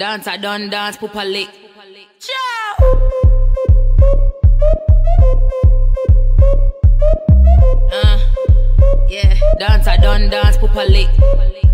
Dance I done dance, pupa lick. Ciao. Uh, yeah. Dance I done dance, pupa lick.